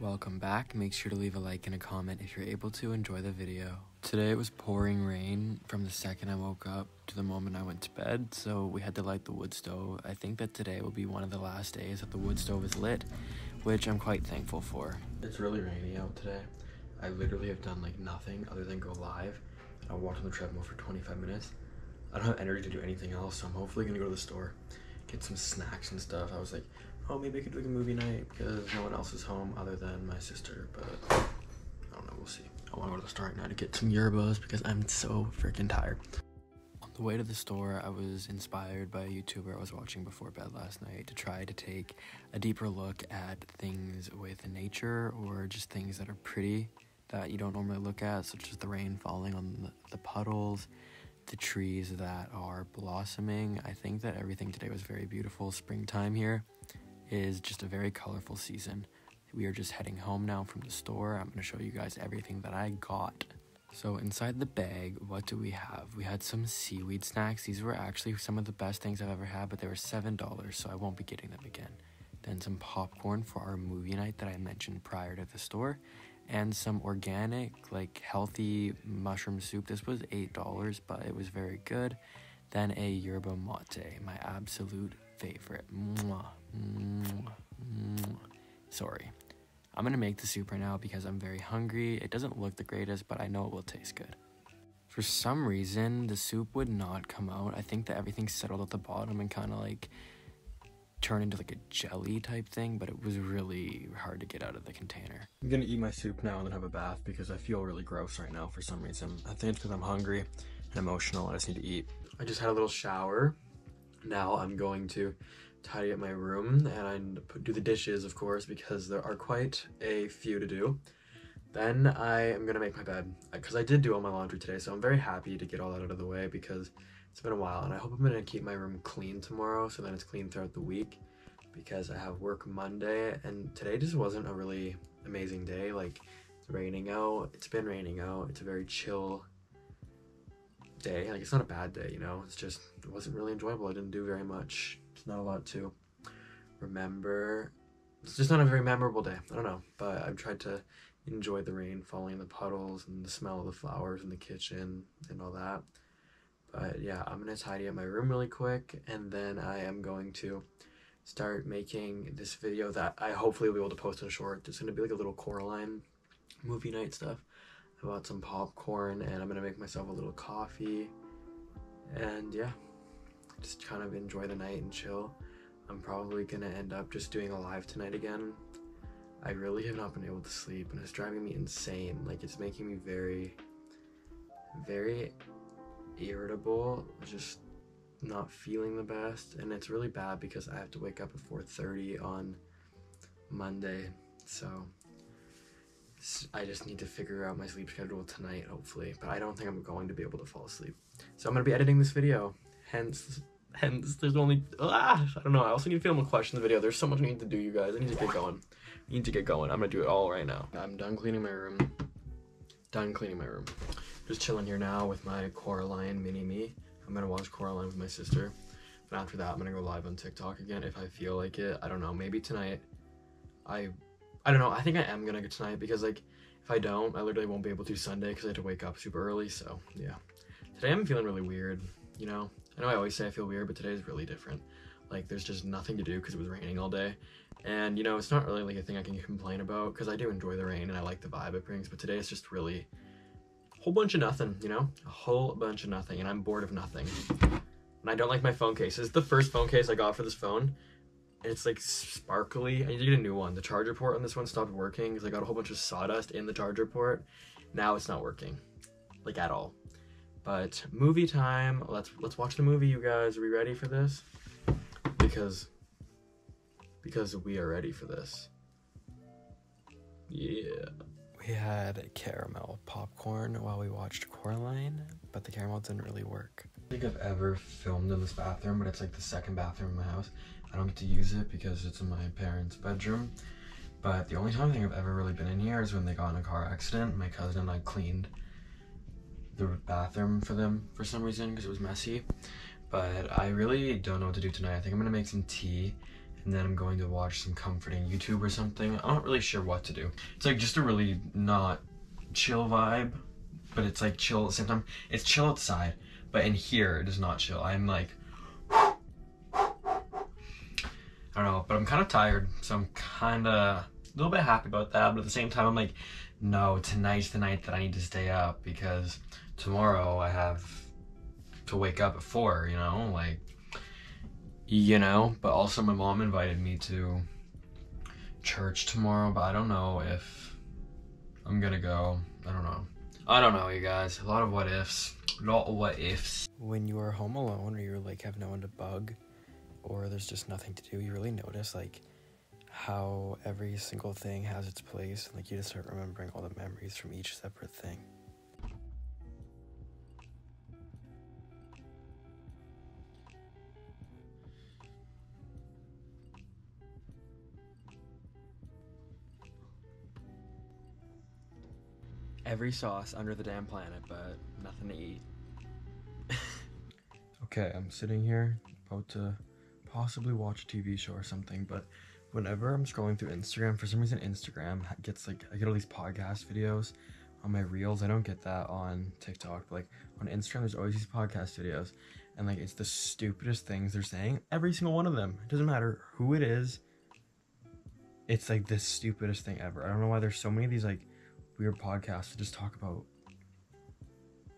Welcome back. Make sure to leave a like and a comment if you're able to enjoy the video. Today it was pouring rain from the second I woke up to the moment I went to bed, so we had to light the wood stove. I think that today will be one of the last days that the wood stove is lit, which I'm quite thankful for. It's really rainy out today. I literally have done like nothing other than go live. I walked on the treadmill for 25 minutes. I don't have energy to do anything else, so I'm hopefully gonna go to the store, get some snacks and stuff. I was like, oh, maybe I could do a movie night because no one else is home other than my sister, but I don't know, we'll see. I wanna go to the store right now to get some yerbas because I'm so freaking tired. On the way to the store, I was inspired by a YouTuber I was watching before bed last night to try to take a deeper look at things with nature or just things that are pretty that you don't normally look at, such as the rain falling on the puddles, the trees that are blossoming. I think that everything today was very beautiful. Springtime here is just a very colorful season. We are just heading home now from the store. I'm going to show you guys everything that I got. So inside the bag, what do we have? We had some seaweed snacks. These were actually some of the best things I've ever had, but they were $7, so I won't be getting them again. Then some popcorn for our movie night that I mentioned prior to the store and some organic, like healthy mushroom soup. This was $8, but it was very good. Then a yerba mate, my absolute favorite. Mwah, mwah, mwah. Sorry. I'm gonna make the soup right now because I'm very hungry. It doesn't look the greatest, but I know it will taste good. For some reason, the soup would not come out. I think that everything settled at the bottom and kind of like turned into like a jelly type thing, but it was really hard to get out of the container. I'm gonna eat my soup now and then have a bath because I feel really gross right now for some reason. I think it's because I'm hungry and emotional. I just need to eat. I just had a little shower. Now I'm going to tidy up my room and I do the dishes, of course, because there are quite a few to do. Then I am gonna make my bed uh, because I did do all my laundry today, so I'm very happy to get all that out of the way because it's been a while, and I hope I'm gonna keep my room clean tomorrow so then it's clean throughout the week because I have work Monday, and today just wasn't a really amazing day. Like, it's raining out, it's been raining out, it's a very chill day. Like, it's not a bad day, you know? It's just, it wasn't really enjoyable. I didn't do very much. It's not a lot to remember. It's just not a very memorable day. I don't know, but I've tried to enjoy the rain falling in the puddles and the smell of the flowers in the kitchen and all that. But yeah, I'm gonna tidy up my room really quick and then I am going to start making this video that I hopefully will be able to post a short. It's gonna be like a little Coraline movie night stuff. I bought some popcorn and I'm gonna make myself a little coffee and yeah, just kind of enjoy the night and chill. I'm probably gonna end up just doing a live tonight again. I really have not been able to sleep and it's driving me insane. Like it's making me very, very irritable, just not feeling the best, and it's really bad because I have to wake up at 4:30 on Monday. So I just need to figure out my sleep schedule tonight, hopefully. But I don't think I'm going to be able to fall asleep. So I'm gonna be editing this video. Hence, hence there's only ah, I don't know. I also need to film a question video. There's so much I need to do, you guys. I need to get going. I need to get going. I'm gonna do it all right now. I'm done cleaning my room. Done cleaning my room. Just chilling here now with my Coraline mini me. I'm gonna watch Coraline with my sister. But after that, I'm gonna go live on TikTok again if I feel like it. I don't know, maybe tonight. I, I don't know. I think I am gonna go tonight because like, if I don't, I literally won't be able to Sunday because I have to wake up super early. So yeah, today I'm feeling really weird. You know, I know I always say I feel weird, but today is really different. Like there's just nothing to do because it was raining all day. And you know, it's not really like a thing I can complain about because I do enjoy the rain and I like the vibe it brings. But today it's just really a whole bunch of nothing, you know? A whole bunch of nothing, and I'm bored of nothing. And I don't like my phone case. This is the first phone case I got for this phone. It's like sparkly. I need to get a new one. The charger port on this one stopped working because I got a whole bunch of sawdust in the charger port. Now it's not working, like at all. But movie time. Let's let's watch the movie, you guys. Are we ready for this? Because because we are ready for this. Yeah. We had caramel popcorn while we watched Coraline, but the caramel didn't really work. Think I've ever filmed in this bathroom, but it's like the second bathroom in my house. I don't get to use it because it's in my parents' bedroom. But the only time I think I've ever really been in here is when they got in a car accident. My cousin and I cleaned the bathroom for them for some reason because it was messy. But I really don't know what to do tonight. I think I'm gonna make some tea and then I'm going to watch some comforting YouTube or something. I'm not really sure what to do. It's like just a really not chill vibe, but it's like chill at the same time. It's chill outside, but in here it is not chill. I'm like, I don't know, but I'm kind of tired, so I'm kind of a little bit happy about that. But at the same time, I'm like, no, tonight's the night that I need to stay up because tomorrow I have to wake up at four. You know, like you know, but also my mom invited me to church tomorrow, but I don't know if I'm gonna go. I don't know. I don't know, you guys. A lot of what ifs. A lot of what ifs. When you are home alone or you're like have no one to bug or there's just nothing to do, you really notice like how every single thing has its place and like you just start remembering all the memories from each separate thing. Every sauce under the damn planet, but nothing to eat. okay, I'm sitting here about to possibly watch a TV show or something, but whenever I'm scrolling through Instagram, for some reason Instagram gets like I get all these podcast videos on my reels. I don't get that on TikTok, but like on Instagram there's always these podcast videos and like it's the stupidest things they're saying. Every single one of them. It doesn't matter who it is. It's like the stupidest thing ever. I don't know why there's so many of these like weird podcast to just talk about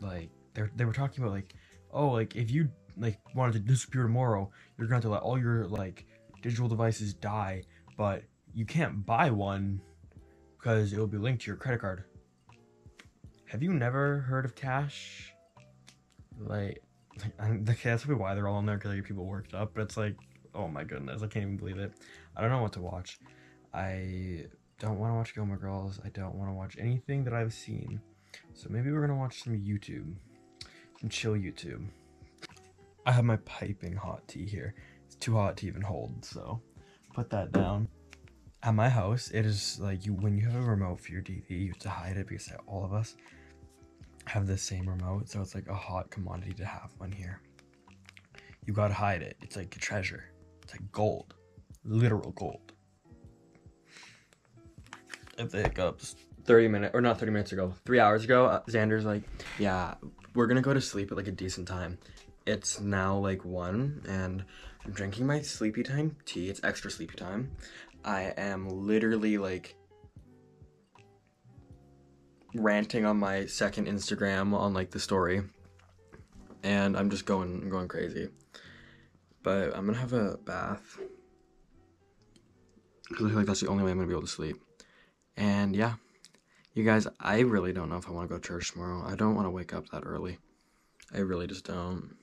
like they they were talking about like oh like if you like wanted to disappear tomorrow you're going to let all your like digital devices die but you can't buy one because it will be linked to your credit card. Have you never heard of cash? Like, like that's probably why they're all on there because like, people worked up but it's like oh my goodness i can't even believe it. I don't know what to watch. I don't want to watch Gilmore Girls. I don't want to watch anything that I've seen. So maybe we're going to watch some YouTube. Some chill YouTube. I have my piping hot tea here. It's too hot to even hold, so put that down. At my house, it is like you when you have a remote for your TV, you have to hide it because all of us have the same remote, so it's like a hot commodity to have one here. You gotta hide it. It's like a treasure. It's like gold. Literal gold the hiccups. 30 minutes, or not 30 minutes ago, three hours ago, uh, Xander's like, yeah, we're gonna go to sleep at like a decent time. It's now like one, and I'm drinking my sleepy time tea. It's extra sleepy time. I am literally like ranting on my second Instagram on like the story, and I'm just going, I'm going crazy. But I'm gonna have a bath because I feel like that's the only way I'm gonna be able to sleep. And yeah, you guys, I really don't know if I want to go to church tomorrow. I don't want to wake up that early. I really just don't.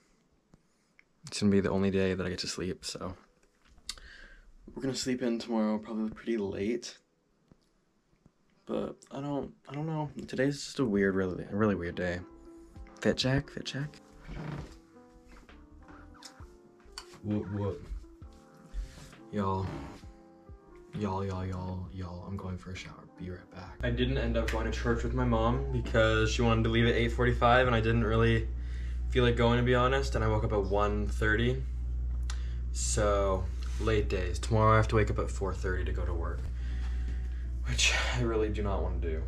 It's gonna be the only day that I get to sleep, so we're gonna sleep in tomorrow, probably pretty late. But I don't, I don't know. Today's just a weird, really, really weird day. Fit check, fit check. What, what? Y'all, y'all, y'all, y'all, y'all, I'm going for a shower. Be right back. I didn't end up going to church with my mom because she wanted to leave at 8.45 and I didn't really feel like going to be honest. And I woke up at 1.30. So, late days. Tomorrow I have to wake up at 4.30 to go to work. Which I really do not want to do.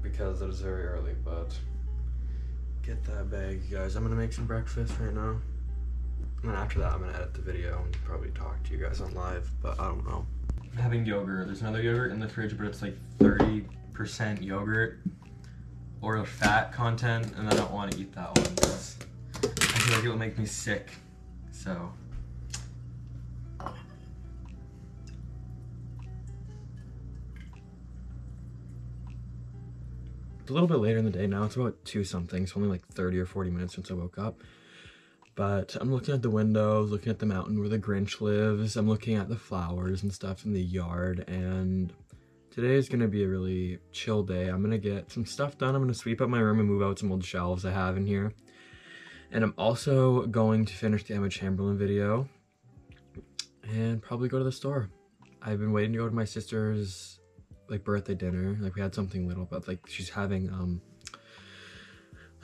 Because it is very early, but get that bag, you guys. I'm gonna make some breakfast right now. And then after that, I'm gonna edit the video and probably talk to you guys on live, but I don't know. I'm having yogurt. There's another yogurt in the fridge, but it's like 30% yogurt or fat content, and I don't want to eat that one because I feel like it will make me sick. So. It's a little bit later in the day now. It's about 2 something. It's only like 30 or 40 minutes since I woke up. But I'm looking at the windows, looking at the mountain where the Grinch lives. I'm looking at the flowers and stuff in the yard. And today is going to be a really chill day. I'm going to get some stuff done. I'm going to sweep up my room and move out some old shelves I have in here. And I'm also going to finish the Emma Chamberlain video and probably go to the store. I've been waiting to go to my sister's like birthday dinner. Like we had something little, but like she's having um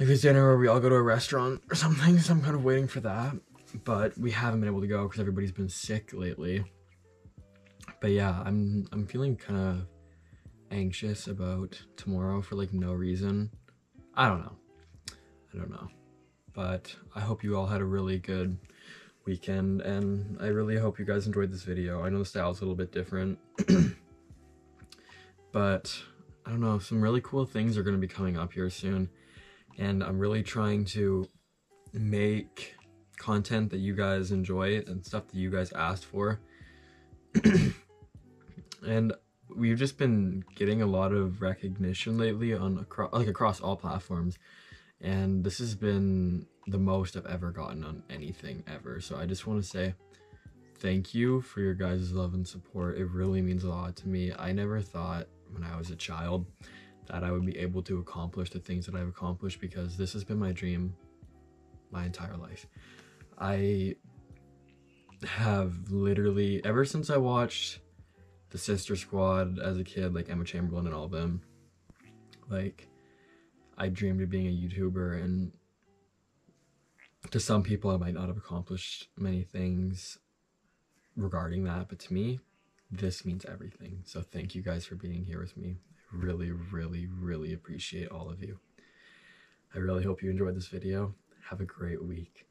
like this dinner where we all go to a restaurant or something, so I'm kind of waiting for that. but we haven't been able to go because everybody's been sick lately. But yeah, I'm I'm feeling kind of anxious about tomorrow for like no reason. I don't know. I don't know. But I hope you all had a really good weekend and I really hope you guys enjoyed this video. I know the style's a little bit different. but I don't know, some really cool things are going to be coming up here soon. And I'm really trying to make content that you guys enjoy and stuff that you guys asked for. and we've just been getting a lot of recognition lately on across like across all platforms. And this has been the most I've ever gotten on anything ever. So I just want to say thank you for your guys' love and support. It really means a lot to me. I never thought when I was a child that I would be able to accomplish the things that I've accomplished because this has been my dream my entire life I have literally ever since I watched the Sister Squad as a kid, like Emma Chamberlain and all of them. Like, I dreamed of being a YouTuber, and to some people, I might not have accomplished many things regarding that, but to me, this means everything. So, thank you guys for being here with me. Really, really, really appreciate all of you. I really hope you enjoyed this video. Have a great week.